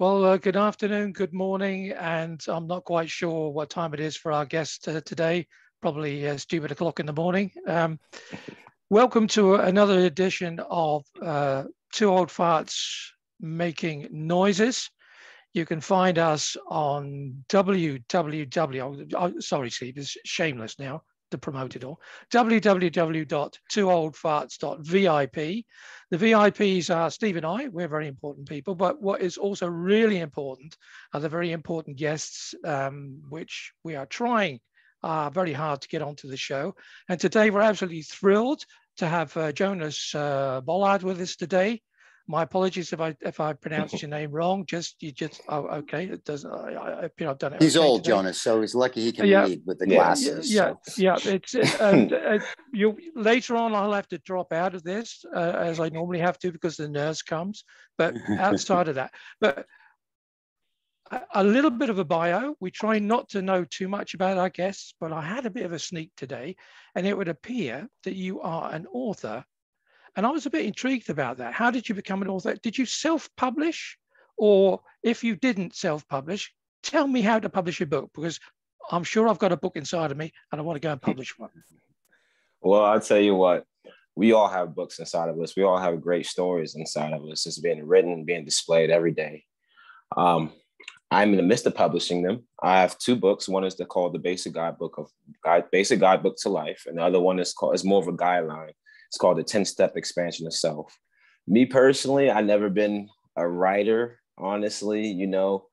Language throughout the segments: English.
Well, uh, good afternoon, good morning, and I'm not quite sure what time it is for our guest uh, today. Probably uh, stupid o'clock in the morning. Um, welcome to another edition of uh, Two Old Farts Making Noises. You can find us on www. Oh, sorry, Steve, it's shameless now to promote it all. www.twooldfarts.vip. The VIPs are Steve and I. We're very important people, but what is also really important are the very important guests, um, which we are trying uh, very hard to get onto the show. And today we're absolutely thrilled to have uh, Jonas uh, Bollard with us today. My apologies if I if I pronounced your name wrong. Just you just oh okay. It doesn't. I, I, you know, I've done it. He's okay old, today. Jonas, so he's lucky he can Yeah. read with the Yeah, glasses. Yeah, so. yeah, it's and uh, you later on. I'll have to drop out of this uh, as I normally have to because the nurse comes. But outside of that, but a little bit of a bio. We try not to know too much about our guests, but I had a bit of a sneak today, and it would appear that you are an author, and I was a bit intrigued about that. How did you become an author? Did you self-publish, or if you didn't self-publish, tell me how to publish a book because I'm sure I've got a book inside of me and I want to go and publish one. Well, I'll tell you what, we all have books inside of us. We all have great stories inside of us. It's being written, and being displayed every day. Um, I'm in the midst of publishing them. I have two books. One is the, called the Basic Guidebook of Guide, Basic Guidebook to Life, and the other one is called is more of a guideline. It's called the 10 Step Expansion of Self. Me personally, I've never been a writer. Honestly, you know,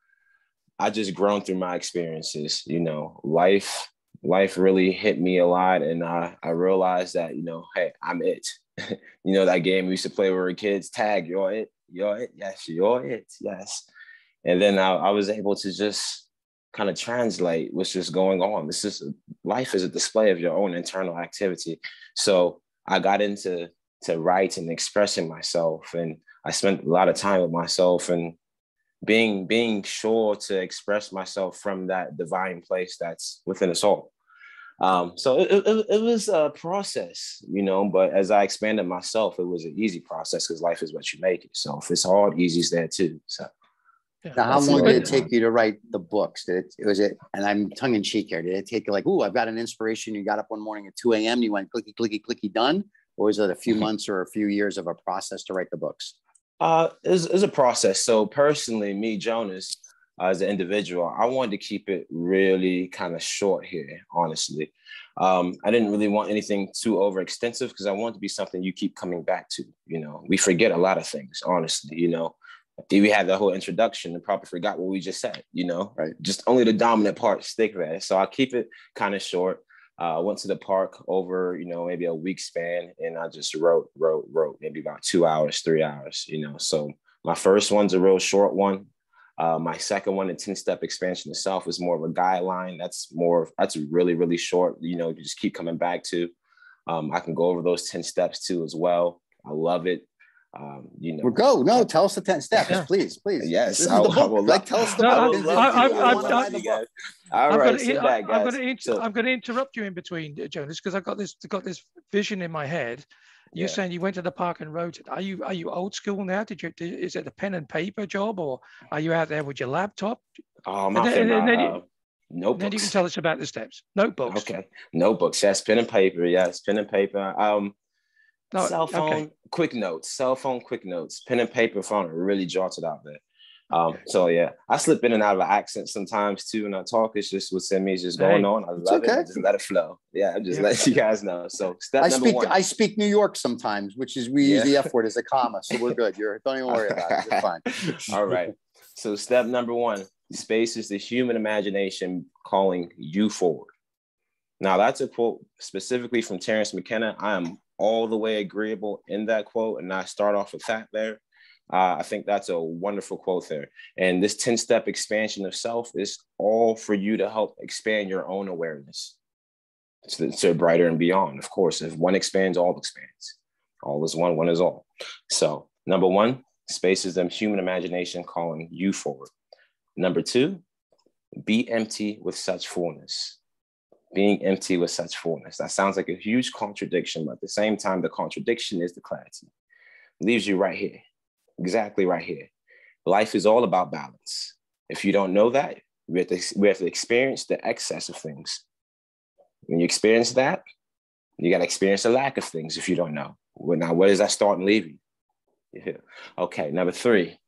I just grown through my experiences. You know, life life really hit me a lot, and I I realized that you know, hey, I'm it. you know that game we used to play when we were kids. Tag, you're it. You're it. Yes, you're it. Yes. And then I, I was able to just kind of translate what's just going on. This is life is a display of your own internal activity. So I got into to write and expressing myself, and I spent a lot of time with myself and being being sure to express myself from that divine place that's within us all. Um, so it, it, it was a process, you know, but as I expanded myself, it was an easy process because life is what you make it. So if it's hard, easy's there too. So Yeah. Now, how long did it take you to write the books? Did it was it? And I'm tongue in cheek here. Did it take you like, oh, I've got an inspiration? You got up one morning at 2 a.m. you went clicky clicky clicky done, or was it a few months or a few years of a process to write the books? Uh, it's, it's a process. So personally, me, Jonas, uh, as an individual, I wanted to keep it really kind of short here, honestly. Um, I didn't really want anything too overextensive because I want it to be something you keep coming back to. You know, we forget a lot of things, honestly, you know. We had the whole introduction and probably forgot what we just said, you know, Right. Just only the dominant parts stick there. So I'll keep it kind of short. Uh, went to the park over, you know, maybe a week span, and I just wrote, wrote, wrote, maybe about two hours, three hours, you know. So my first one's a real short one. Uh, my second one, the 10 step expansion itself, is more of a guideline. That's more, that's really, really short. You know, you just keep coming back to. Um, I can go over those 10 steps too as well. I love it. Um, you know, Well, go. No, tell us the 10 steps, Yeah. please, please. Yes, I the will- I book. will Like, love- tell us the No, book. I- This is- I- this is I've- the I've one done- I buy the guys. book. All I'm right, gonna, back, I'm going to inter- So- I'm going to interrupt you in between, uh, Jonas, because I've got this got this vision in my head. You're Yeah. saying you went to the park and wrote it. Are you are you old school now? Did you did, is it a pen and paper job, or are you out there with your laptop? Oh, And my then- and then you- uh, notebooks. then you can tell us about the steps. Notebooks. Okay, notebooks. Yes, pen and paper. Yes, pen and paper. Um, No, cell phone, okay. quick notes. Cell phone, quick notes. Pen and paper, phone. Really jotted out there. Um, so yeah, I slip in and out of an accent sometimes too when I talk. It's just what me is just going Hey, on. I love it. okay. I just let it flow. Yeah, I'm just Yeah. letting you guys know. So step I number speak one. I speak New York sometimes, which is we use the F word as a comma, so we're good. You're don't even worry about it. You're fine. All right. So step number one, space is the human imagination calling you forward. Now that's a quote specifically from Terence McKenna. I am all the way agreeable in that quote, and I start off with that there. Uh, I think that's a wonderful quote there. And this 10 step expansion of self is all for you to help expand your own awareness to, to brighter and beyond. Of course, if one expands, all expands. All is one, one is all. So, number one, space is the human imagination calling you forward. Number two, be empty with such fullness. Being empty with such fullness. That sounds like a huge contradiction, but at the same time, the contradiction is the clarity. Leaves you right here, exactly right here. Life is all about balance. If you don't know that, we have to, we have to experience the excess of things. When you experience that, you got to experience the lack of things if you don't know. Well, now, where does that start and leave you? Yeah. Okay, number three,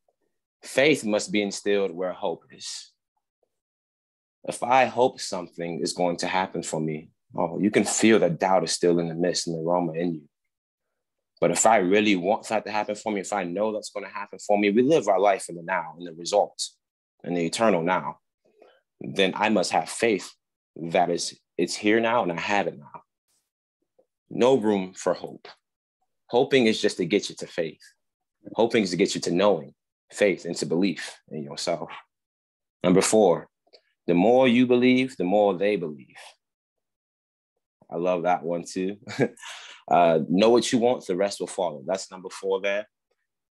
faith must be instilled where hope is. If I hope something is going to happen for me, oh, you can feel that doubt is still in the midst and the aroma in you. But if I really want that to happen for me, if I know that's going to happen for me, we live our life in the now, in the results, in the eternal now, then I must have faith that is it's here now and I have it now. No room for hope. Hoping is just to get you to faith. Hoping is to get you to knowing, faith, into belief in yourself. Number four, the more you believe, the more they believe. I love that one too. uh, know what you want, the rest will follow. That's number four there.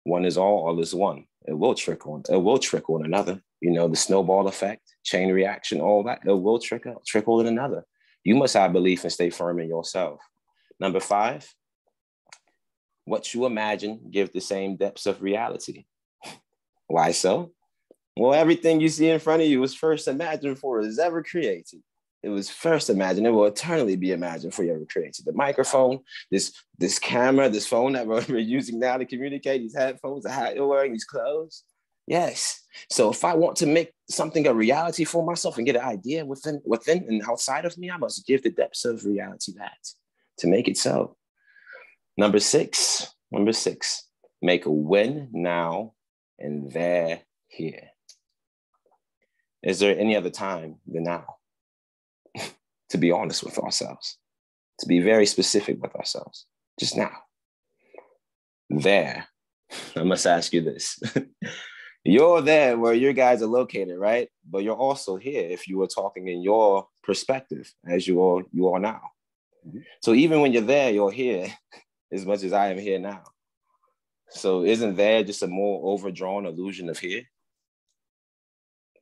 One is all, all is one. It will trick trickle. It will trickle in another. You know, the snowball effect, chain reaction, all that. It will trickle, trickle in another. You must have belief and stay firm in yourself. Number five, what you imagine give the same depths of reality. Why so? Well, everything you see in front of you was first imagined for was ever created. It was first imagined. It will eternally be imagined for you ever created. The microphone, this this camera, this phone that we're using now to communicate, these headphones, the hat you're wearing, these clothes. Yes. So if I want to make something a reality for myself and get an idea within within and outside of me, I must give the depths of reality that to make it so. Number six, number six, make a win now and there here. Is there any other time than now? to be honest with ourselves, to be very specific with ourselves, just now. There, I must ask you this. you're there where your guys are located, right? But you're also here if you were talking in your perspective as you are you are now. Mm-hmm. So even when you're there, you're here as much as I am here now. So isn't there just a more overdrawn illusion of here?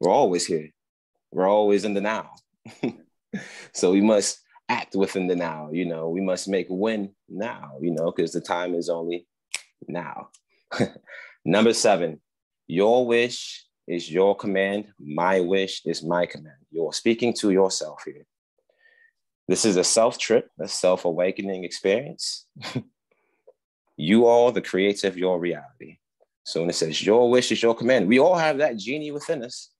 We're always here. We're always in the now. so we must act within the now, you know, we must make win now, you know, because the time is only now. Number seven, your wish is your command. My wish is my command. You're speaking to yourself here. This is a self trip, a self awakening experience. you are the creator of your reality. So when it says your wish is your command, we all have that genie within us.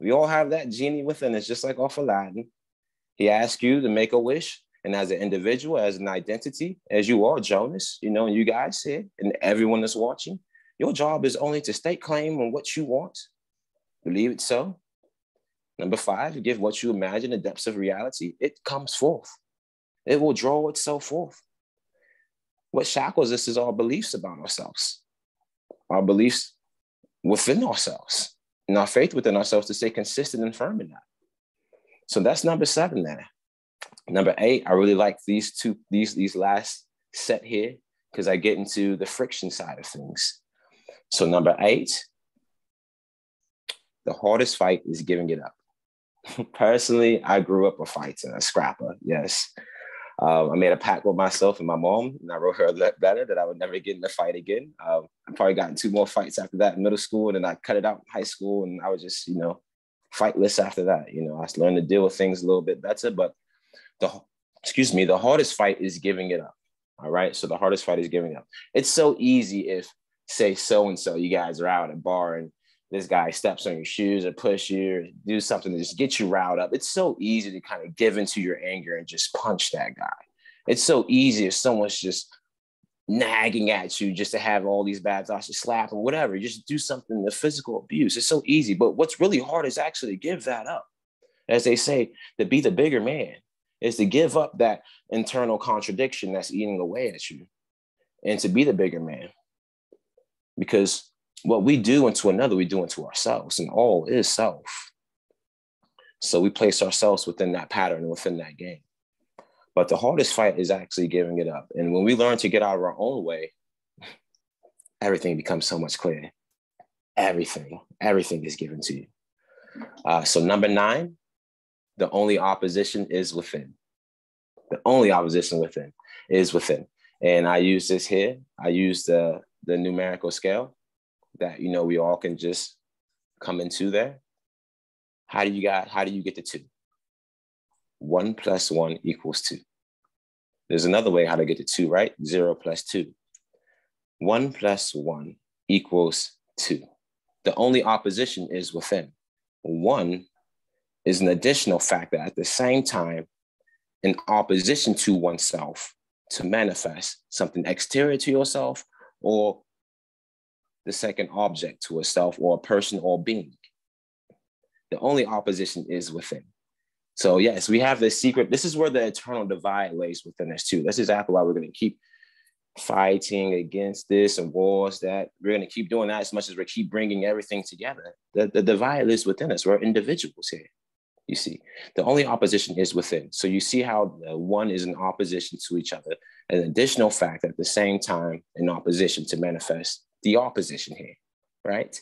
We all have that genie within us, just like off Aladdin. He asks you to make a wish. And as an individual, as an identity, as you are, Jonas, you know, and you guys here, and everyone that's watching, your job is only to state claim on what you want. Believe it so. Number five, give what you imagine the depths of reality. It comes forth. It will draw itself forth. What shackles us is our beliefs about ourselves, our beliefs within ourselves our faith within ourselves to stay consistent and firm in that. So that's number seven there. Number eight, I really like these two, these, these last set here, because I get into the friction side of things. So number eight, the hardest fight is giving it up. Personally, I grew up a fighter, a scrapper, yes. Um, I made a pact with myself and my mom, and I wrote her a letter that I would never get in a fight again. Um, I probably got in two more fights after that in middle school, and then I cut it out in high school, and I was just, you know, fightless after that. You know, I learned to deal with things a little bit better, but the, excuse me, the hardest fight is giving it up. All right. So the hardest fight is giving up. It's so easy if, say, so and so, you guys are out at a bar and this guy steps on your shoes or push you or do something to just get you riled up. It's so easy to kind of give into your anger and just punch that guy. It's so easy if someone's just nagging at you just to have all these bad thoughts, just slap or whatever. You just do something, the physical abuse. It's so easy. But what's really hard is actually to give that up. As they say, to be the bigger man is to give up that internal contradiction that's eating away at you and to be the bigger man. Because what we do unto another, we do unto ourselves, and all is self. So we place ourselves within that pattern, within that game. But the hardest fight is actually giving it up. And when we learn to get out of our own way, everything becomes so much clearer. Everything, everything is given to you. Uh, so, number nine, the only opposition is within. The only opposition within is within. And I use this here. I use the, the numerical scale that you know we all can just come into there. How do you got how do you get to two? One plus one equals two. There's another way how to get to two, right? Zero plus two. One plus one equals two. The only opposition is within. One is an additional factor at the same time in opposition to oneself to manifest something exterior to yourself or the second object to a self or a person or being. The only opposition is within. So, yes, we have this secret. This is where the eternal divide lays within us, too. That's exactly why we're going to keep fighting against this and wars that we're going to keep doing that as much as we keep bringing everything together. The, the divide lives within us. We're individuals here. You see, the only opposition is within. So you see how one is in opposition to each other, an additional fact at the same time in opposition to manifest the opposition here, right?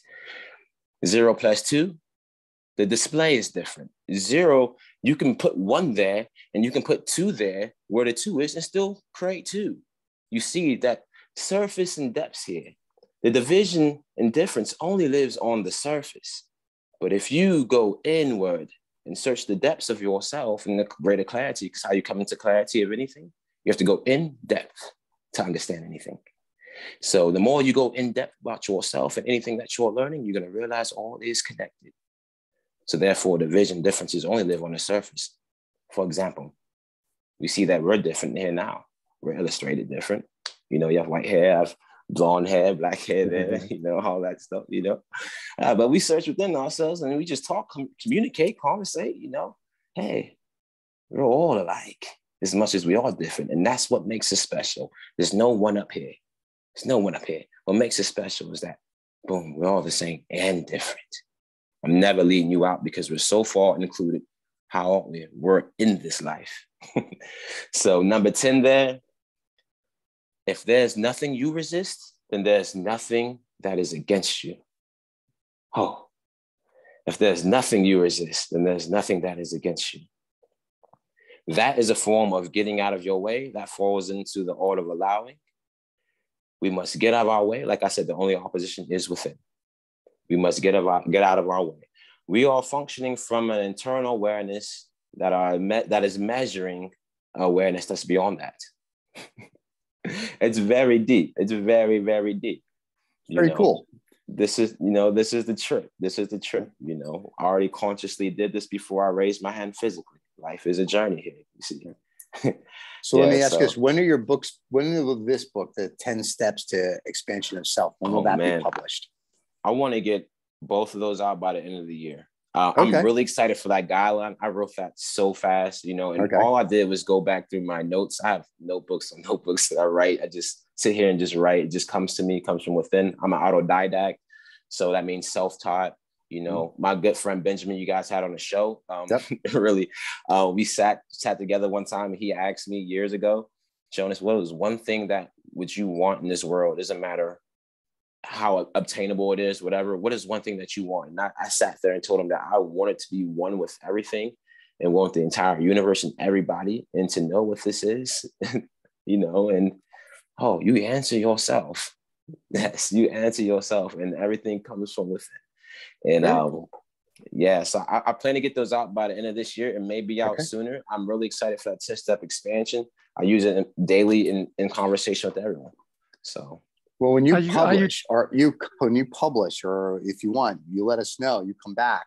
Zero plus two, the display is different. Zero, you can put one there and you can put two there where the two is and still create two. You see that surface and depths here. The division and difference only lives on the surface. But if you go inward and search the depths of yourself and the greater clarity, because how you come into clarity of anything, you have to go in depth to understand anything. So the more you go in depth about yourself and anything that you're learning, you're going to realize all is connected. So therefore, the vision differences only live on the surface. For example, we see that we're different here now. We're illustrated different. You know, you have white hair, I have blonde hair, black hair, there, mm-hmm. you know, all that stuff, you know. Uh, but we search within ourselves and we just talk, com- communicate, conversate, you know. Hey, we're all alike as much as we are different. And that's what makes us special. There's no one up here. There's no one up here. What makes us special is that, boom, we're all the same and different. I'm never leading you out because we're so far included. How are we? We're in this life. so number 10 there, if there's nothing you resist, then there's nothing that is against you. Oh, if there's nothing you resist, then there's nothing that is against you. That is a form of getting out of your way. That falls into the order of allowing. We must get out of our way. Like I said, the only opposition is within. We must get, out, get out of our way. We are functioning from an internal awareness that are met, that is measuring awareness that's beyond that. it's very deep. It's very, very deep. very know, cool. This is, you know, this is the trip. This is the trip. You know, I already consciously did this before I raised my hand physically. Life is a journey here. You see. so yeah, let me ask so, this: When are your books? When will this book, the Ten Steps to Expansion of Self, when will oh, that man. be published? I want to get both of those out by the end of the year. Uh, okay. I'm really excited for that guideline. I wrote that so fast, you know, and okay. all I did was go back through my notes. I have notebooks and notebooks that I write. I just sit here and just write. It just comes to me, comes from within. I'm an autodidact. So that means self-taught. You know, mm-hmm. my good friend Benjamin, you guys had on the show. Um, yep. really, uh, we sat sat together one time. And he asked me years ago, Jonas, what was one thing that would you want in this world? It doesn't matter how obtainable it is, whatever. What is one thing that you want? And I, I sat there and told him that I wanted to be one with everything and want the entire universe and everybody and to know what this is, you know, and oh, you answer yourself. Yes, you answer yourself and everything comes from within. And um, yeah, so I, I, plan to get those out by the end of this year and maybe out okay. sooner. I'm really excited for that 10 step expansion. I use it daily in, in conversation with everyone. So well, when you are publish, you, or you when you publish, or if you want, you let us know. You come back.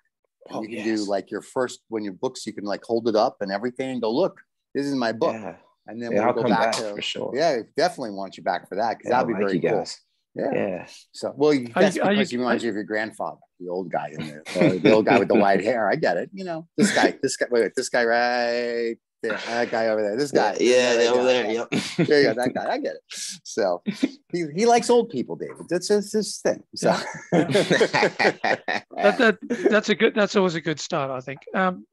Oh, you can yes. do like your first when your books. You can like hold it up and everything and go, look, this is my book. Yeah. And then yeah, we'll I'll go back, back, to for sure. Yeah, definitely want you back for that because yeah, that'd be very cool. Yeah. yeah. So, well, that's are, because are you, he reminds you of your grandfather, the old guy in there, uh, the old guy with the white hair. I get it. You know, this guy, this guy, wait, wait this guy right there, that guy over there, this guy, yeah, yeah over there, yep. there you go, that guy, I get it. So he, he likes old people, David. That's his, his thing. So that, that that's a good. That's always a good start, I think. Um,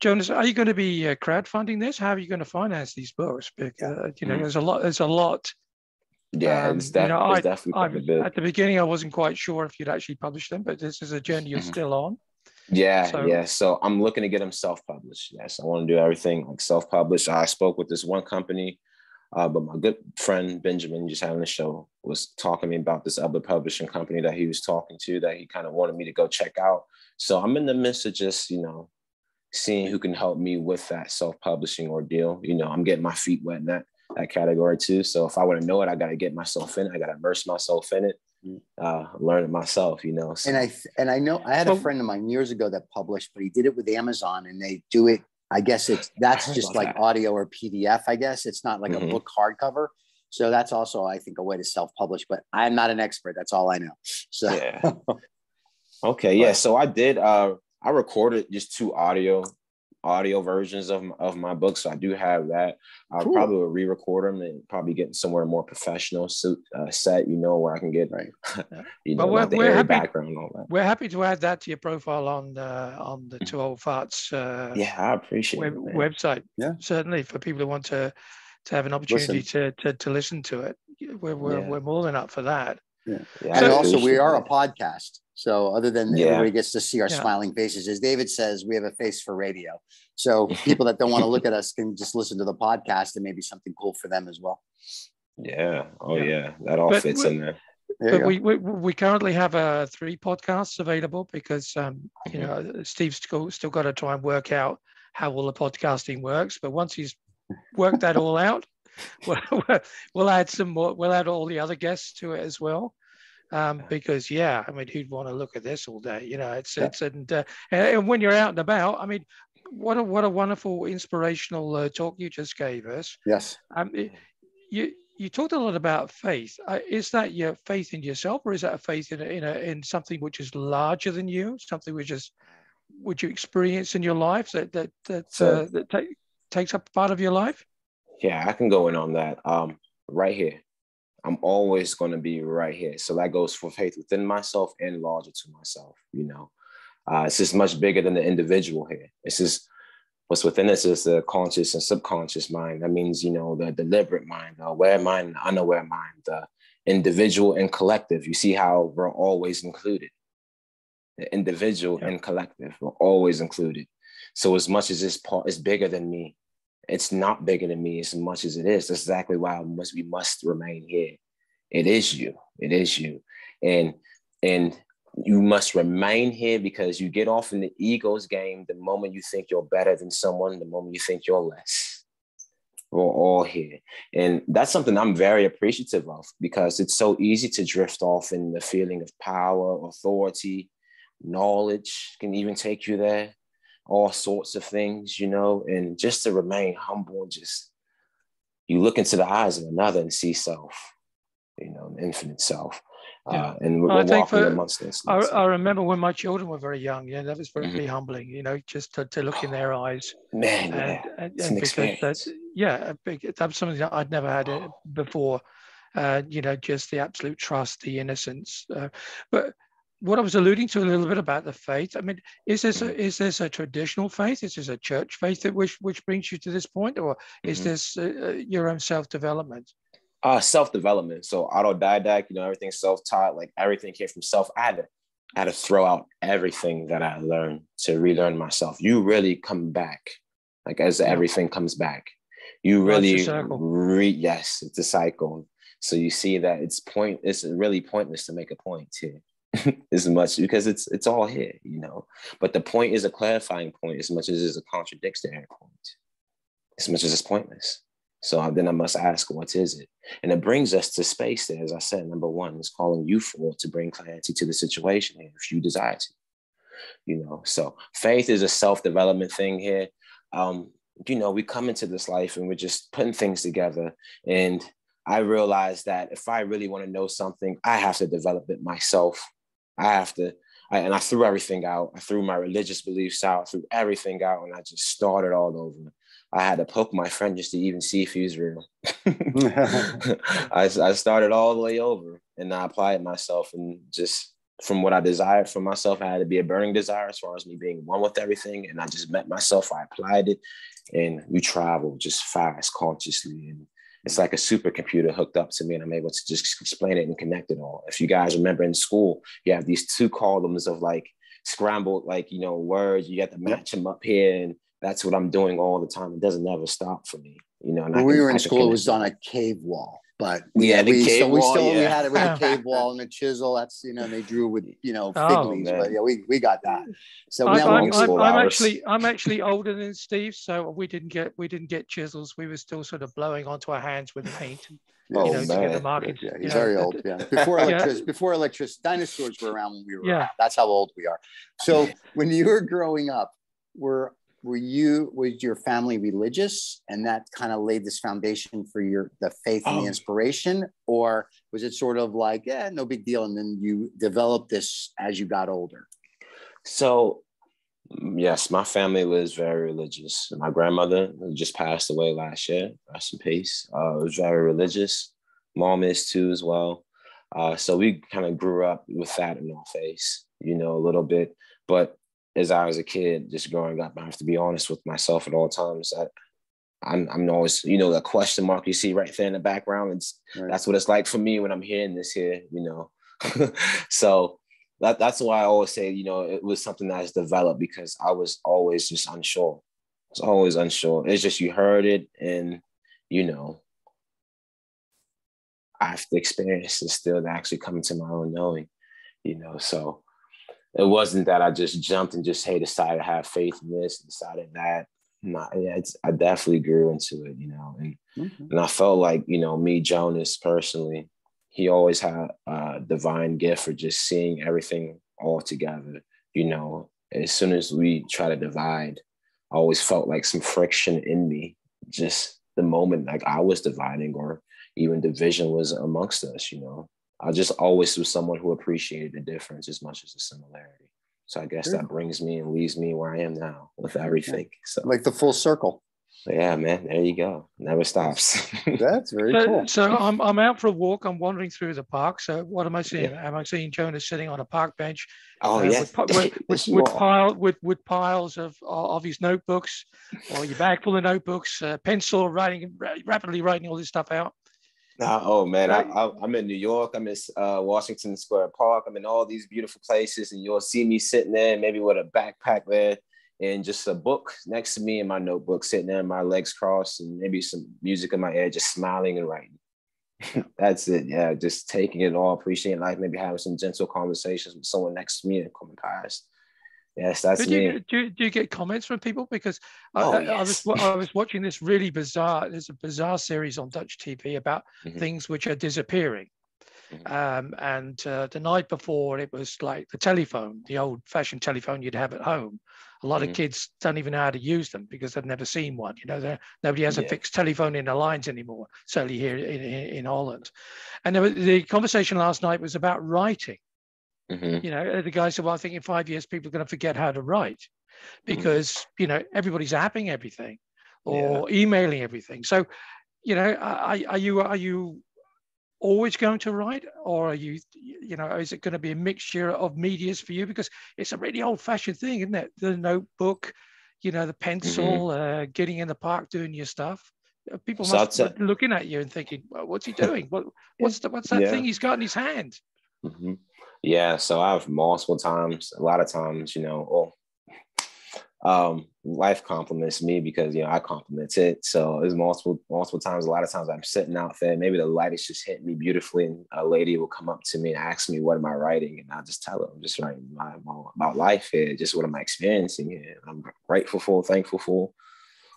Jonas, are you going to be uh, crowdfunding this? How are you going to finance these books? Because uh, you know, mm-hmm. there's a lot. There's a lot. Yeah, um, it's, def- you know, it's I, definitely I, At the beginning, I wasn't quite sure if you'd actually publish them, but this is a journey you're mm-hmm. still on. Yeah, so, yeah. So I'm looking to get them self-published. Yes, I want to do everything like self-published. I spoke with this one company. Uh, but my good friend Benjamin, just having a show, was talking to me about this other publishing company that he was talking to that he kind of wanted me to go check out. So I'm in the midst of just, you know, seeing who can help me with that self-publishing ordeal. You know, I'm getting my feet wet in that that category too. So if I want to know it, I got to get myself in. it. I got to immerse myself in it, mm. uh, learn it myself. You know. So. And I and I know I had a friend of mine years ago that published, but he did it with Amazon, and they do it I guess it's that's just like that. audio or PDF. I guess it's not like mm-hmm. a book hardcover. So that's also, I think, a way to self-publish. But I'm not an expert. That's all I know. So yeah. okay, yeah. So I did. Uh, I recorded just two audio audio versions of, of my book. So I do have that. I'll cool. probably re-record them and probably get somewhere more professional suit, uh, set, you know, where I can get right. you know, we're, we're happy, background and all that. We're happy to add that to your profile on uh, on the Two Old Farts. Uh, yeah, I appreciate web, it. Website. Yeah, certainly for people who want to to have an opportunity to, to to listen to it. We're we're, yeah. we're more than up for that. Yeah. yeah and also, we are a podcast. So other than yeah. everybody gets to see our yeah. smiling faces, as David says, we have a face for radio. So people that don't want to look at us can just listen to the podcast and maybe something cool for them as well. Yeah. Oh yeah. yeah. That all but fits in there. there but we, we, we currently have uh, three podcasts available because um, you know Steve's still still got to try and work out how all the podcasting works. But once he's worked that all out, we'll, we'll add some more. We'll add all the other guests to it as well um, because yeah, I mean, who'd want to look at this all day? You know, it's yeah. it's and, uh, and when you're out and about, I mean, what a what a wonderful inspirational uh, talk you just gave us. Yes. Um, it, you you talked a lot about faith. Uh, is that your faith in yourself, or is that a faith in a, in a, in something which is larger than you, something which is would you experience in your life that that that so, uh, that ta- takes up part of your life? Yeah, I can go in on that. Um, right here. I'm always going to be right here. So that goes for faith within myself and larger to myself. You know, uh, it's just much bigger than the individual here. It's just what's within us is the conscious and subconscious mind. That means, you know, the deliberate mind, the aware mind, the unaware mind, the individual and collective. You see how we're always included. The individual yeah. and collective, we're always included. So as much as this part is bigger than me, it's not bigger than me as much as it is. That's exactly why must, we must remain here. It is you. It is you. And and you must remain here because you get off in the ego's game the moment you think you're better than someone, the moment you think you're less. We're all here. And that's something I'm very appreciative of because it's so easy to drift off in the feeling of power, authority, knowledge can even take you there all sorts of things, you know, and just to remain humble and just you look into the eyes of another and see self, you know, an infinite self. Uh, yeah. Uh, and we're, walking for, amongst this. I, I, remember when my children were very young. Yeah, that was very mm-hmm. humbling. You know, just to, to look in their eyes. Man, and, yeah. and, and because that's yeah, big, that's something that I'd never had uh, before. Uh, you know, just the absolute trust, the innocence. Uh, but what I was alluding to a little bit about the faith. I mean, is this a, mm-hmm. is this a traditional faith? Is this a church faith that which which brings you to this point, or is mm-hmm. this uh, uh your own self development? Uh, self development. So autodidact. You know, everything self taught. Like everything came from self. I had to I had to throw out everything that I learned to relearn myself. You really come back, like as everything comes back. You really re yes, it's a cycle. So you see that it's point. It's really pointless to make a point here as much because it's it's all here, you know. But the point is a clarifying point as much as it's a contradictory point, as much as it's pointless. So then I must ask, what is it? And it brings us to space there, as I said, number one is calling you for to bring clarity to the situation here if you desire to. You know, so faith is a self-development thing here. Um, you know, we come into this life and we're just putting things together. And I realize that if I really want to know something, I have to develop it myself I have to, I, and I threw everything out. I threw my religious beliefs out, I threw everything out, and I just started all over. I had to poke my friend just to even see if he was real. I, I started all the way over and I applied myself and just from what I desired for myself, I had to be a burning desire as far as me being one with everything. And I just met myself, I applied it, and we traveled just fast, consciously. And it's like a supercomputer hooked up to me and I'm able to just explain it and connect it all. If you guys remember in school, you have these two columns of like scrambled, like, you know, words, you have to match them up here. And that's what I'm doing all the time. It doesn't ever stop for me. you know. when we were in school, it was on a cave wall. But we yeah, we, cave still, we wall, still we had it with a cave wall and a chisel. That's you know they drew with you know fig Oh, leaves. man. But yeah, we, we got that. So I'm, now I'm, I'm, I'm actually I'm actually older than Steve, so we didn't get we didn't get chisels. We were still sort of blowing onto our hands with paint, Oh, you know, to get the man. markings. Yeah, he's know, very the- old. Yeah, before Yeah. electricity, before electricity, dinosaurs were around when we were Yeah. around. That's how old we are. So when you were growing up, were were you was your family religious, and that kind of laid this foundation for your the faith and the Oh. inspiration, or was it sort of like, yeah, no big deal, and then you developed this as you got older? So, mm, yes, my family was very religious. My grandmother just passed away last year. Rest in peace. Uh, was very religious. Mom is too as well. Uh, so we kind of grew up with that in our face, you know, a little bit. But as I was a kid, just growing up, I have to be honest with myself at all times. I, I'm, I'm always, you know, the question mark you see right there in the background. It's Right. that's what it's like for me when I'm hearing this here, you know. so that that's why I always say, you know, it was something that has developed because I was always just unsure. I was always unsure. It's just you heard it and you know, I have to experience it still to actually come into my own knowing, you know. So it wasn't that I just jumped and just hey decided to have faith in this, decided that. Not, yeah, it's, I definitely grew into it, you know, and Mhm. and I felt like, you know, me, Jonas, personally, he always had a divine gift for just seeing everything all together. You know, as soon as we try to divide, I always felt like some friction in me, just the moment like I was dividing or even division was amongst us, you know. I just always was someone who appreciated the difference as much as the similarity. So I guess Very that brings me and leaves me where I am now with everything. So Like the full circle. yeah, man, there you go. Never stops. That's very So, cool. so I'm, I'm out for a walk. I'm wandering through the park. So what am I seeing? Am I seeing Jonas sitting on a park bench oh uh, yeah, with, pi- with, with, with, pile, with, with piles of, of his notebooks or your bag full of notebooks, uh, pencil, writing, rapidly writing all this stuff out. Nah, oh man, I, Right. I, I'm in New York. I'm in uh, Washington Square Park. I'm in all these beautiful places, and you'll see me sitting there, maybe with a backpack there, and just a book next to me, and my notebook sitting there, my legs crossed, and maybe some music in my ear, just smiling and writing. That's it. Yeah, just taking it all, appreciating life, maybe having some gentle conversations with someone next to me and coming past. Yes, that's Do you, me. do, you, do you get comments from people? Because I, Oh, I, I was I was watching this really bizarre. There's a bizarre series on Dutch TV about Mhm. things which are disappearing. Mhm. Um, and uh, the night before, it was like the telephone, the old-fashioned telephone you'd have at home. A lot Mhm. of kids don't even know how to use them because they've never seen one. You know, nobody has a fixed telephone in the lines anymore. Certainly here in, in, in Holland. And there was, the conversation last night was about writing Mhm. you know the guy said well i think in five years people are going to forget how to write because you know everybody's apping everything or emailing everything. So you know are, are you are you always going to write or are you you know is it going to be a mixture of medias for you? Because it's a really old fashioned thing isn't it? The notebook you know the pencil uh, getting in the park doing your stuff. Uh, people So must be looking at you and thinking well, what's he doing? What what's the, what's that Yeah. thing he's got in his hand? Hmm Yeah, so I've multiple times, a lot of times, you know, oh, um, life compliments me because you know I compliment it. So there's multiple, multiple times. A lot of times I'm sitting out there, maybe the light is just hitting me beautifully, and a lady will come up to me and ask me, "What am I writing?" And I just tell her, "I'm just writing my, my about life here, just what am I experiencing here. I'm grateful for, thankful for."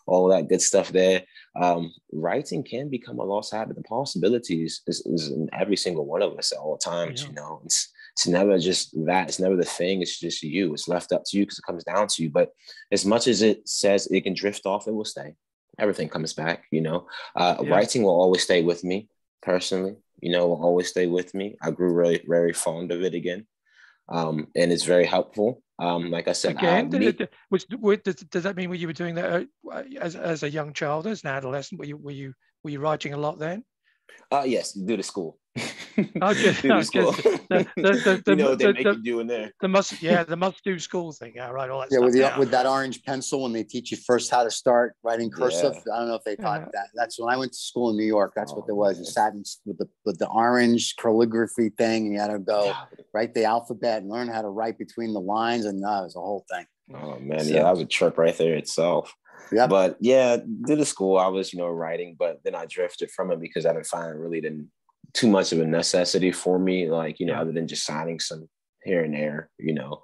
All that good stuff there. Um, writing can become a lost habit. The possibilities is, is in every single one of us at all times. Yeah. You know, it's it's never just that. It's never the thing. It's just you. It's left up to you because it comes down to you. But as much as it says it can drift off, it will stay. Everything comes back. You know, uh, Yeah. writing will always stay with me personally. You know, will always stay with me. I grew very very fond of it again, um, and it's very helpful. Um, like I said, I Again, did meet- it- was, was, does, does that mean when you were doing that uh, as, as a young child, as an adolescent? Were you were you were you writing a lot then? uh, yes, do the school. Oh, just- the school. just the- the- the- you know what they the- make the- you do in there. The must, yeah, the must do school thing. Yeah, right. All that Yeah, stuff. with the, yeah. with that orange pencil when they teach you first how to start writing cursive. I don't know if they taught Yeah. that. That's when I went to school in New York. That's what Oh, there was. You sat in, with the with the orange calligraphy thing, and you had to go Yeah. write the alphabet and learn how to write between the lines, and uh, it was a whole thing. Oh man, So- yeah, that was a trip right there itself. Yeah. But yeah, did the school, I was, you know, writing, but then I drifted from it because I didn't find it really didn't too much of a necessity for me, like, you know, other than just signing some here and there, you know.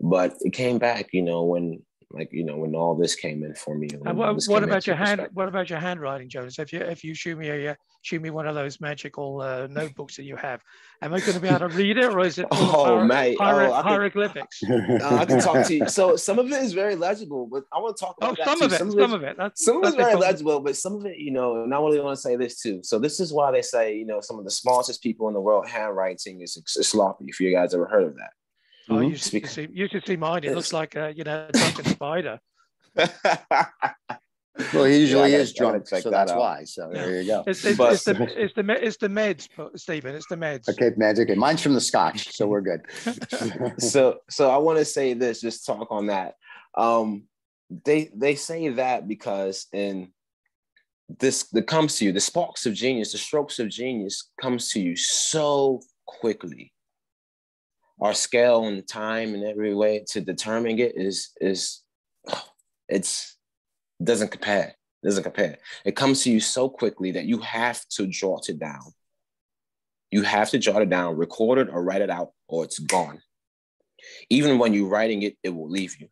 But it came back, you know, when like you know when all this came in for me. And what, what about your hand? What about your handwriting, Jonas? If you if you show me a show me one of those magical uh, notebooks that you have, am I going to be able to read it, or is it oh mate hier- oh, hieroglyphics? Can, uh, I can talk to you. So some of it is very legible, but I want to talk about oh, some of it. Some, some of it. That's, some of it is very legible, but some of it, you know, and I really want to say this too. So this is why they say, you know, some of the smartest people in the world handwriting is, is sloppy. If you guys ever heard of that. Oh, mm-hmm. you, should see, you should see mine. It looks like a, you know, a drunken spider. well, he usually yeah, is drunk, so that's out. why. So yeah. there you go. It's, it's, but, it's, the it's the it's the meds, Stephen. It's the meds. Okay, meds. Okay, mine's from the Scotch, so we're good. so, so I want to say this. Just talk on that. Um, they they say that because in this that comes to you, the sparks of genius, the strokes of genius comes to you so quickly our scale and time and every way to determine it is is it's doesn't compare doesn't compare. It comes to you so quickly that you have to jot it down. You have to jot it down record it or write it out or it's gone. Even when you're writing it it will leave you.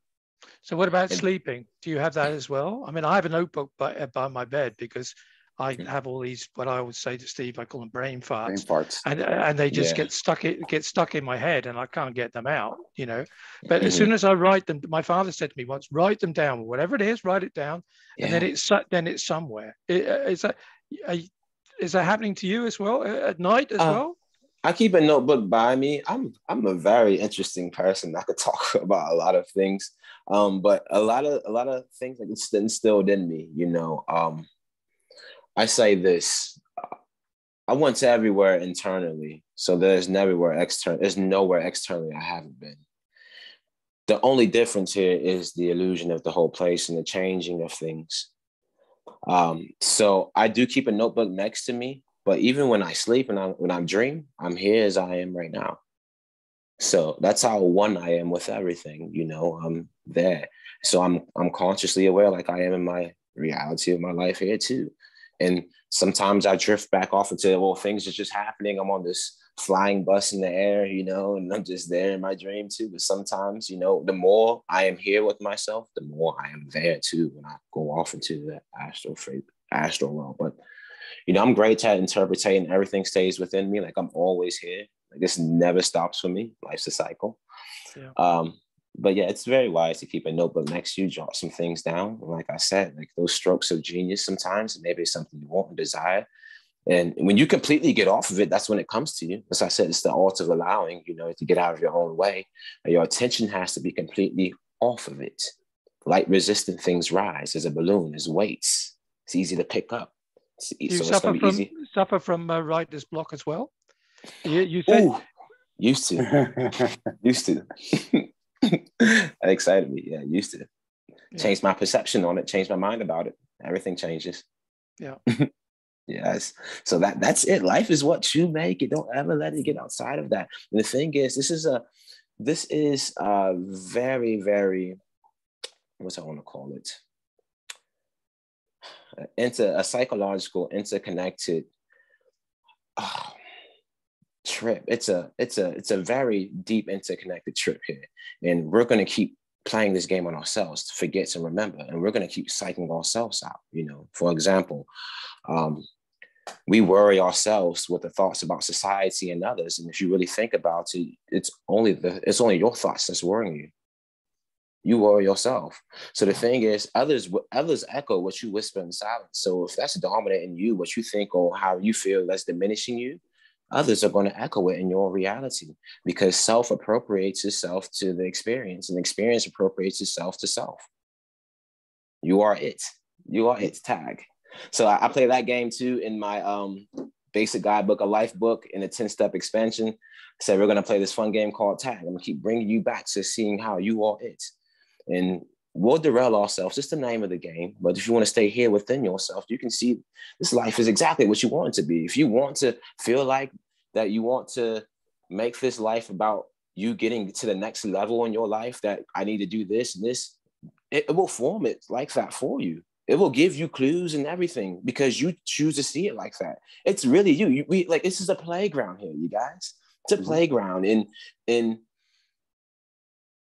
So what about and, sleeping? Do you have that as well? I mean i have a notebook by, by my bed because I have all these what I always say to Steve, I call them brain farts. Brain farts. And and they just yeah. get stuck it get stuck in my head and I can't get them out, you know. But mm-hmm. as soon as I write them, my father said to me once, write them down, whatever it is, write it down, yeah. and then it's then it's somewhere. It, uh, is that is that happening to you as well uh, at night as uh, well? I keep a notebook by me. I'm I'm a very interesting person. I could talk about a lot of things, um, but a lot of a lot of things like it's instilled in me. You know, um, I say this. I went to everywhere internally, so there's nowhere external. There's nowhere externally I haven't been. The only difference here is the illusion of the whole place and the changing of things. Um, so I do keep a notebook next to me, but even when I sleep and I, when I'm dream, I'm here as I am right now. So that's how one I am with everything. You know, I'm there. So I'm I'm consciously aware, like I am in my reality of my life here too. And sometimes I drift back off into, well, things are just happening. I'm on this flying bus in the air, you know, and I'm just there in my dream too. But sometimes, you know, the more I am here with myself, the more I am there too when I go off into the astral astral realm. But you know, I'm great at interpreting. Everything stays within me. Like I'm always here. Like this never stops for me. Life's a cycle. Yeah. Um, but yeah, it's very wise to keep a notebook next to you, jot some things down. And like I said, like those strokes of genius sometimes, maybe it's something you want and desire. And when you completely get off of it, that's when it comes to you. As I said, it's the art of allowing, you know, to get out of your own way. Your attention has to be completely off of it. Light resistant things rise as a balloon, as weights. It's easy to pick up. It's, you so suffer from, easy. suffer from uh, writer's block as well? You, you said... Ooh, used to. used to. that excited me. Yeah, used to. Yeah. Changed my perception on it, changed my mind about it. Everything changes. Yeah. yes. So that that's it. Life is what you make it. Don't ever let it get outside of that. And the thing is, this is a this is a very, very what's I want to call it? Into a psychological, interconnected oh, trip. It's a it's a it's a very deep interconnected trip here, and we're going to keep playing this game on ourselves to forget to remember, and we're going to keep psyching ourselves out. You know, for example, um, we worry ourselves with the thoughts about society and others, and if you really think about it, it's only the it's only your thoughts that's worrying you. You worry yourself. So the thing is, others others echo what you whisper in silence. So if that's dominant in you, what you think or how you feel that's diminishing you, others are going to echo it in your reality because self appropriates itself to the experience and experience appropriates itself to self. You are it. You are it tag. So I, I play that game too in my um, basic guidebook, a life book in a 10 step expansion. I said, we're going to play this fun game called tag. I'm going to keep bringing you back to seeing how you are it. And we'll derail ourselves. Just the name of the game. But if you want to stay here within yourself, you can see this life is exactly what you want it to be. If you want to feel like that you want to make this life about you getting to the next level in your life, that I need to do this and this, it, it will form it like that for you. It will give you clues and everything because you choose to see it like that. It's really you. you we like this is a playground here, you guys. It's a mm-hmm. playground, and and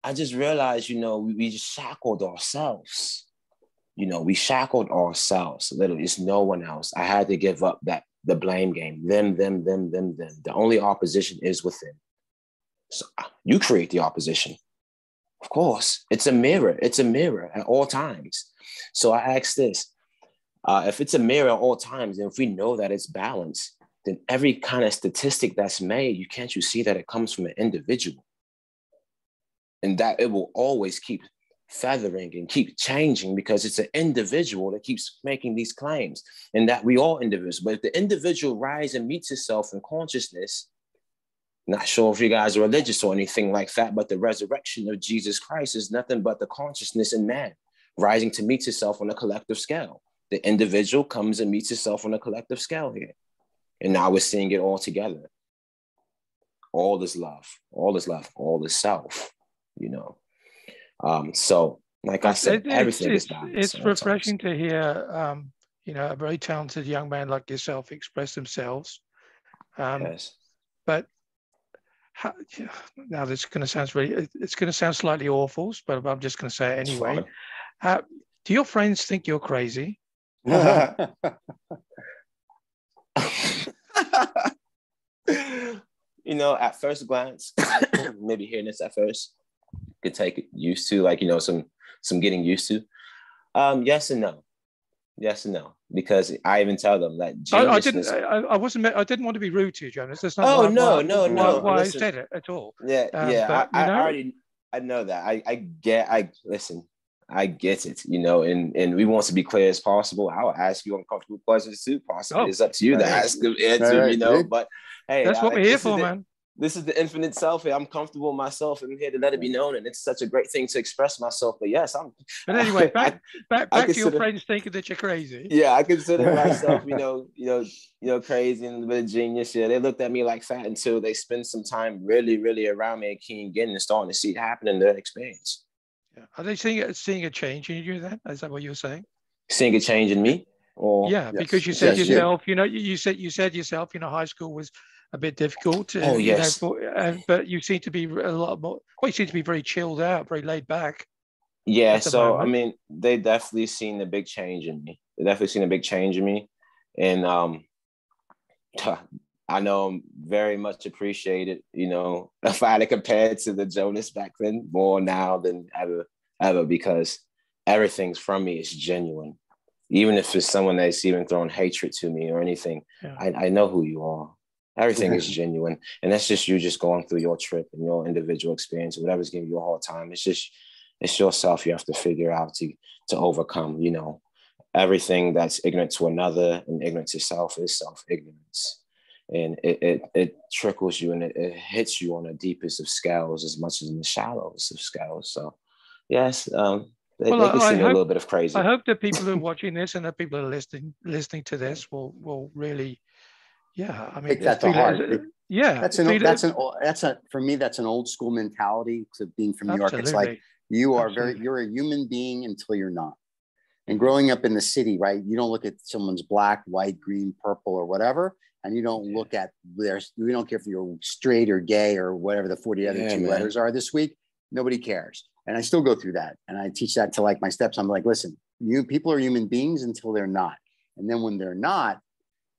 I just realized, you know, we, we just shackled ourselves. You know, we shackled ourselves. Literally, it's no one else. I had to give up that the blame game. Them, them, them, them, them. The only opposition is within. So you create the opposition. Of course, it's a mirror. It's a mirror at all times. So I ask this uh, if it's a mirror at all times, and if we know that it's balanced, then every kind of statistic that's made, you can't you see that it comes from an individual? And that it will always keep feathering and keep changing because it's an individual that keeps making these claims and that we all individuals. But if the individual rise and meets itself in consciousness, not sure if you guys are religious or anything like that, but the resurrection of Jesus Christ is nothing but the consciousness in man rising to meet itself on a collective scale. The individual comes and meets itself on a collective scale here. And now we're seeing it all together. All this love, all this love, all this self, you know. Um, so, like I said, it, everything it's, is balanced. It's refreshing to hear, um, you know, a very talented young man like yourself express themselves. Um, yes. But how, now this is going to sound really, it's going to sound slightly awful, but I'm just going to say it anyway. Uh, do your friends think you're crazy? you know, at first glance, maybe hearing this at first, could take used to, like you know, some some getting used to. Um, yes and no yes and no because I even tell them that I, I, didn't. I, I, wasn't. I didn't want to be rude to you, Jonas. That's not. Oh why, no, why, no, no. Why, I said it at all. Yeah, um, yeah. But, I, I, already. I know that. I, I get. I listen. I get it. You know, and and we want to be clear as possible. I'll ask you uncomfortable questions too. Possibly, oh, it's up to you right. to ask them, answer. Right. You know, but hey, that's what we're here for, man this is the infinite self. here. I'm comfortable in myself and I'm here to let it be known. And it's such a great thing to express myself. But yes, I'm. But anyway, back, I, back, back I consider, to your friends thinking that you're crazy. Yeah, I consider myself, you know, you know, you know, crazy and a bit of genius. Yeah, they looked at me like fat until they spend some time really, really around me and keen getting and starting to see it happen in their experience. Yeah. Are they seeing seeing a change in you then? Is that what you were saying? Seeing a change in me? Or yeah, yes. because you said yes, yourself, yeah. you know, you said you said yourself, you know, high school was a bit difficult. Oh yes, you know, but, but, you seem to be a lot more. Well, you seem to be very chilled out, very laid back. Yeah, so moment. I mean, they definitely seen the big change in me. They definitely seen a big change in me, and um, I know I'm very much appreciated. You know, if I had to compare to the Jonas back then, more now than ever, ever, because everything's from me is genuine. Even if it's someone that's even thrown hatred to me or anything, yeah. I, I know who you are. Everything is genuine. And that's just you just going through your trip and your individual experience, whatever's giving you a hard time. It's just, it's yourself you have to figure out to, to overcome, you know. Everything that's ignorant to another and ignorant to self is self-ignorance. And it, it, it trickles you and it, it hits you on the deepest of scales as much as in the shallows of scales. So yes, um, they, well, they can see a little bit of crazy. I hope that people who are watching this and that people who are listening listening to this will will really yeah, I mean, take that to heart. yeah, that's an that's an that's a for me that's an old school mentality to being from New York. It's like you are Absolutely. very you're a human being until you're not. And growing up in the city, right? You don't look at someone's black, white, green, purple, or whatever, and you don't look at their. We don't care if you're straight or gay or whatever the forty other yeah, two man. letters are this week. Nobody cares, and I still go through that, and I teach that to like my steps. I'm like, listen, you people are human beings until they're not, and then when they're not,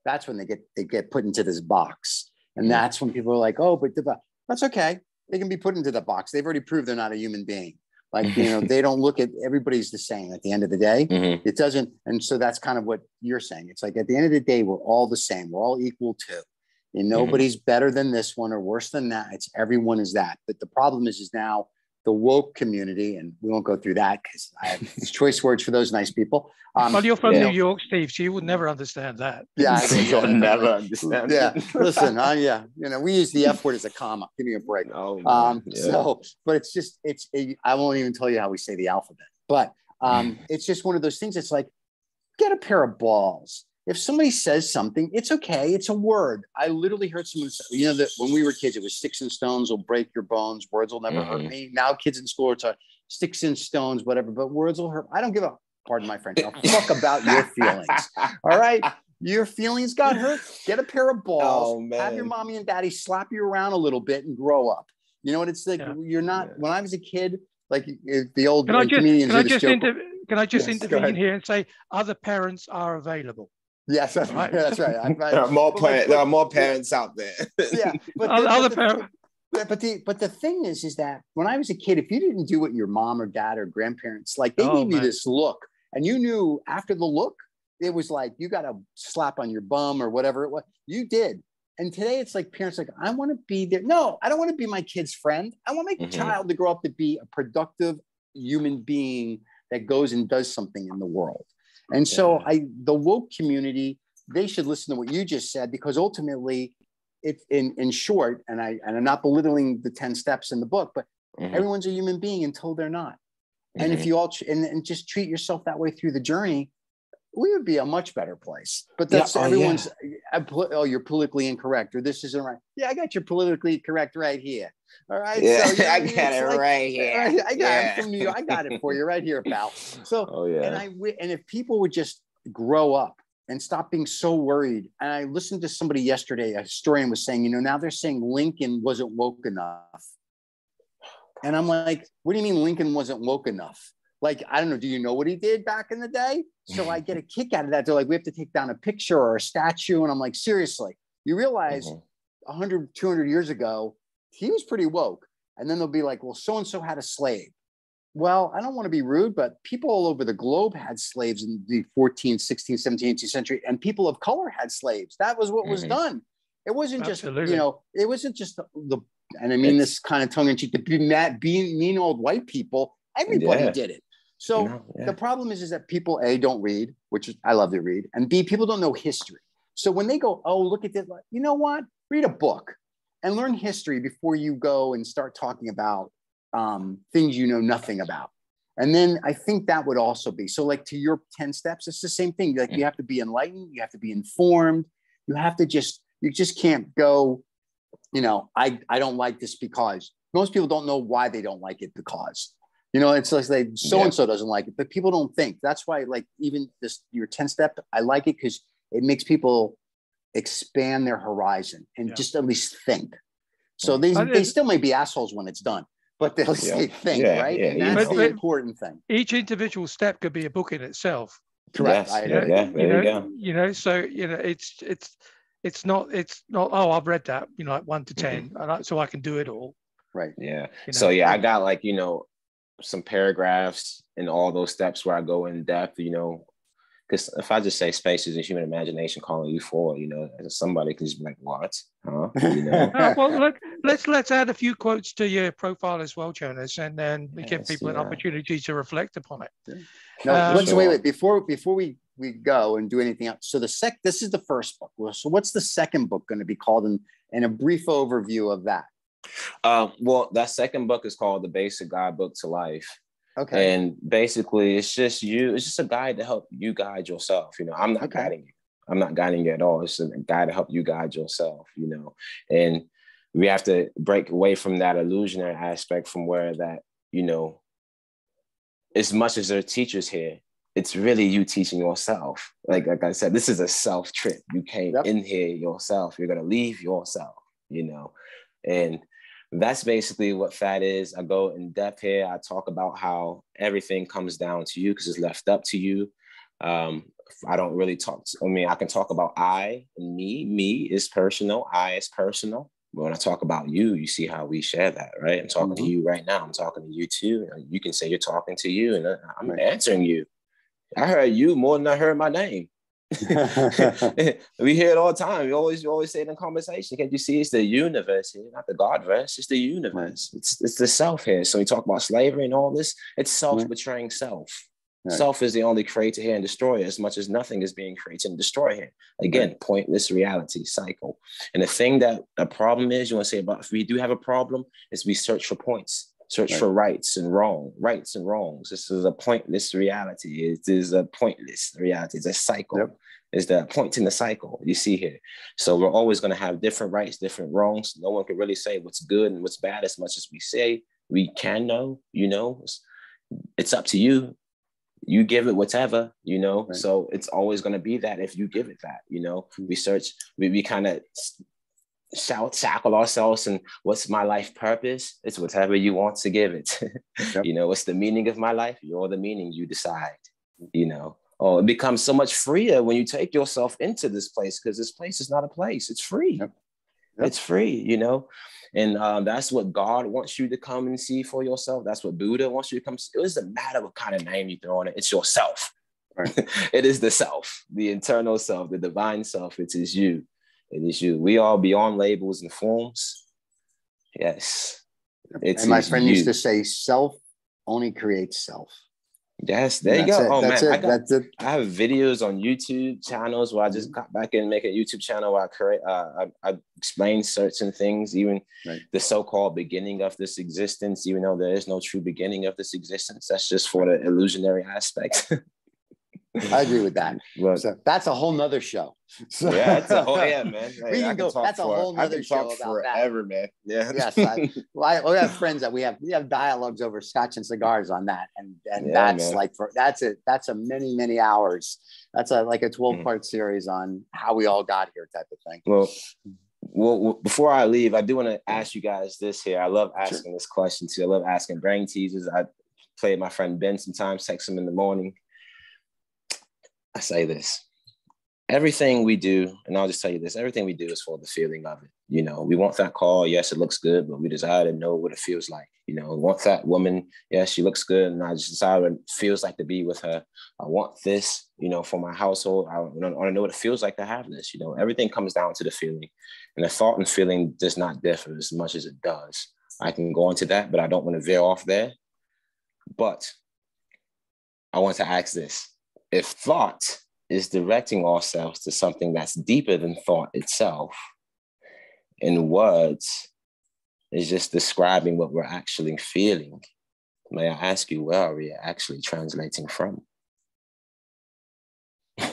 that's when they get they get put into this box. And that's when people are like oh but the, that's okay. They can be put into the box. They've already proved they're not a human being. Like you know they don't look at everybody's the same at the end of the day. Mm-hmm. it doesn't and so that's kind of what you're saying. It's like at the end of the day we're all the same. We're all equal too. And mm-hmm. nobody's mm-hmm. better than this one or worse than that. It's everyone is that. But the problem is is now the woke community, and we won't go through that because I have choice words for those nice people. Um, well, you're from New know, York, Steve, so you would never understand that. Yeah, you'll never understand. Yeah, listen, uh, yeah, you know, we use the F word as a comma. Give me a break. Oh, um, yeah. so, but it's just, it's, it, I won't even tell you how we say the alphabet, but um, it's just one of those things. It's like, get a pair of balls if somebody says something, it's okay. It's a word. I literally heard someone say, you know, that when we were kids, it was sticks and stones will break your bones, words will never mm-hmm. hurt me. Now kids in school are talking, sticks and stones, whatever. But words will hurt. I don't give a pardon my French. I'll fuck about your feelings. All right. Your feelings got hurt. Get a pair of balls. Oh, have your mommy and daddy slap you around a little bit and grow up. You know what it's like? Yeah. You're not. Yeah. When I was a kid, like the old Can I just comedians can I just inter- can I just Yes, intervene here and say other parents are available? Yes, that's Right. right. That's right. I- I- There are more but my- parents. There are more parents out there. yeah, but Other, the- other the- parents. But the but the thing is, is that when I was a kid, if you didn't do what your mom or dad or grandparents like, they Oh, gave you this look, and you knew after the look, it was like you got a slap on your bum or whatever it was. You did. And today it's like parents like, I want to be there. No, I don't want to be my kid's friend. I want my Mhm. child to grow up to be a productive human being that goes and does something in the world. And so Yeah. I the woke community, they should listen to what you just said because ultimately it in in short, and I and I'm not belittling the 10 steps in the book, but Mhm, everyone's a human being until they're not. And if mhm. you all and, and just treat yourself that way through the journey, we would be a much better place. But Yeah, that's oh, yeah. everyone's. uh, poli- Oh, you're politically incorrect, or this isn't right. Yeah, I got your politically correct right here. All right. yeah, So, you know, I got it like- right here. Right, I got Yeah. it from York. I got it for you right here, pal. So Oh yeah. and I and if people would just grow up and stop being so worried. And I listened to somebody yesterday, a historian was saying, you know, now they're saying Lincoln wasn't woke enough. And I'm like, what do you mean Lincoln wasn't woke enough? Like, I don't know, do you know what he did back in the day? So I get a kick out of that. They're like, we have to take down a picture or a statue. And I'm like, seriously, you realize Mhm. 100, 200 years ago, he was pretty woke. And then they'll be like, well, so and so had a slave. Well, I don't want to be rude, but people all over the globe had slaves in the 14th, 16th, 17th, 18th century, and people of color had slaves. That was what was Mhm. done. It wasn't just, you know, it wasn't just the, the and I mean It's- this kind of tongue in cheek, the be mean old white people, everybody Yeah. did it. So No, yeah. the problem is, is that people a don't read, which is, I love to read, and b people don't know history. So when they go, oh look at this, you know what? Read a book and learn history before you go and start talking about um, things you know nothing about. And then I think that would also be so. Like to your ten steps, it's the same thing. Like you have to be enlightened, you have to be informed, you have to just you just can't go. You know, I I don't like this because most people don't know why they don't like it because. You know, it's like they so and so doesn't like it, but people don't think. That's why, like, even this your 10 step, I like it because it makes people expand their horizon and Yeah. just at least think. So they, But they still may be assholes when it's done, but they'll Yeah. say think, Yeah, right? yeah, and that's know. the important thing. Each individual step could be a book in itself. Correct. Yes, I yeah, agree. yeah, you there know, you go. you know, so you know, it's it's it's not it's not. Oh, I've read that. You know, like one to Mm-hmm. 10 and I, so I can do it all. Right. Yeah. You So yeah, I got like, you know, some paragraphs and all those steps where I go in depth, you know, because if I just say spaces and human imagination calling you forward, you know, somebody can just be like, what? Huh? You know? Uh, well, look, let's let's add a few quotes to your profile as well, Jonas, and then we give Yes, people an yeah. opportunity to reflect upon it. No, Uh, let's wait, Sure. wait before before we we go and do anything else. So the sec this is the first book. So what's the second book going to be called and and a brief overview of that? Uh, well, that second book is called The Basic Guidebook to Life. Okay. And basically, it's just you, it's just a guide to help you guide yourself. You know, I'm not Okay. guiding you. I'm not guiding you at all. It's a guide to help you guide yourself, you know. And we have to break away from that illusionary aspect from where that, you know, as much as there are teachers here, it's really you teaching yourself. Like, like I said, this is a self trip. You came Yep. in here yourself. You're gonna leave yourself, you know. And that's basically what fat is. I go in depth here. I talk about how everything comes down to you because it's left up to you. Um, I don't really talk. To, I mean, I can talk about I and me. Me is personal. I is personal. But when I talk about you, you see how we share that, right? I'm talking Mhm. to you right now. I'm talking to you too. You can say you're talking to you, and I- I'm answering you. I heard you more than I heard my name. we hear it all the time. We always we always say it in conversation. Can't you see it's the universe here, not the God verse? It's the universe. It's it's the self here. So we talk about slavery and all this. It's self-betraying self. Right. Self is the only creator here and destroyer, as much as nothing is being created and destroyed here. Again, pointless reality cycle. And the thing that a problem is, you want to say about if we do have a problem, is we search for points, search Right. for rights and wrong, rights and wrongs. This is a pointless reality. It is a pointless reality. It's a cycle. Yep. Is the point in the cycle you see here. So we're always going to have different rights, different wrongs. No one can really say what's good and what's bad as much as we say. We can know, you know. it's up to you. You give it whatever, you know. Right. So it's always going to be that if you give it that, you know. We hmm. search, we, we kind of shout, tackle ourselves and what's my life purpose? It's whatever you want to give it. Yep. You know, what's the meaning of my life? You're the meaning, you decide, you know. Oh, it becomes so much freer when you take yourself into this place because this place is not a place, it's free. Yep. Yep. It's free, you know. And um, that's what God wants you to come and see for yourself. That's what Buddha wants you to come. See. It doesn't matter what kind of name you throw on it. It's yourself. Right. it is the self, the internal self, the divine self. It is you. It is you. We are beyond labels and forms. Yes. It's and my friend used to say, self only creates self. Yes, there you go. it. Oh That's man, it. I, got, That's it. I have videos on YouTube channels where I just got back and make a YouTube channel where I create, uh, I, I explain certain things, even Right. the so-called beginning of this existence, even though there is no true beginning of this existence. That's just for the illusionary aspect. I agree with that. but So that's a whole nother show. So- yeah, it's a whole yeah, man. Hey, We can go- that's a whole nother show about that. forever, man. Yeah. Yes, I- I, we have friends that we have we have dialogues over scotch and cigars on that, and and Yeah, that's man. like for that's it. That's a many many hours. That's a like a Mm. twelve part series on how we all got here type of thing. Well, well, before I leave, I do want to ask you guys this here. I love asking this question too. I love asking brain teasers. I play with my friend Ben sometimes, text him in the morning. I say this everything we do, and I'll just tell you this everything we do is for the feeling of it. You know, we want that call. Yes, it looks good, but we desire to know what it feels like. You know, we want that woman. Yes, she looks good, and I just desire what it feels like to be with her. I want this, you know, for my household. I want to know what it feels like to have this. You know, everything comes down to the feeling. And the thought and feeling does not differ as much as it does. I can go into that, but I don't want to veer off there. But I want to ask this if thought is directing ourselves to something that's deeper than thought itself, in words is just describing what we're actually feeling, may I ask you, where are we actually translating from?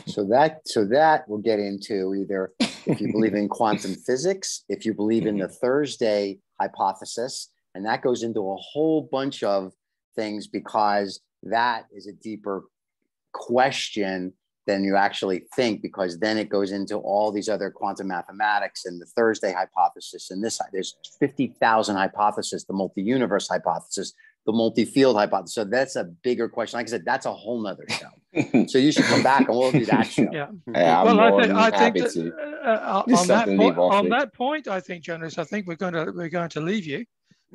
So that so that we'll get into either if you believe in quantum physics, if you believe in the mm-hmm. Thursday hypothesis, and that goes into a whole bunch of things because that is a deeper question than you actually think because then it goes into all these other quantum mathematics and the Thursday hypothesis and this there's 50,000 hypotheses the multi-universe hypothesis the multi-field hypothesis. So that's a bigger question. Like I said that's a whole nother show. So you should come back and we'll do that show. Yeah. Yeah, well, I think, I think that, to. uh, on that something to leave point, on that point, I think, Jonas, I think we're going to we're going to leave you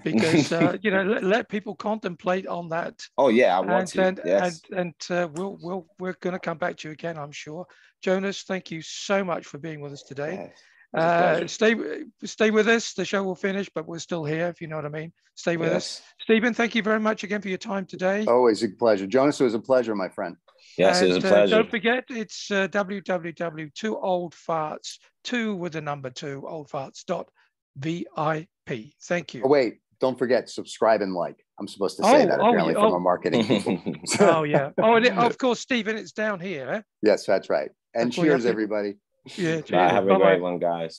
because uh, you know let, let people contemplate on that, Oh yeah, I want and to. and yes. and, and uh, we'll we'll we're going to come back to you again, I'm sure. Jonas, thank you so much for being with us today. Yes. Uh, stay stay with us. The show will finish, but we're still here. If you know what I mean. Stay with us, Stephen. Thank you very much again for your time today. always a pleasure Jonas it was a pleasure my friend Yes, it was a And, uh, pleasure. don't forget, it's uh, www.2oldfarts, two with the number two, oldfarts.vip. Thank you. oh wait don't forget subscribe and like I'm supposed to say Oh, that oh, apparently yeah, from oh. a marketing people Oh, yeah. Oh, and it, of course, Stephen, it's down here. eh? yes that's right and That's what you have cheers everybody Yeah. Bye, have a Bye-bye. great one, guys.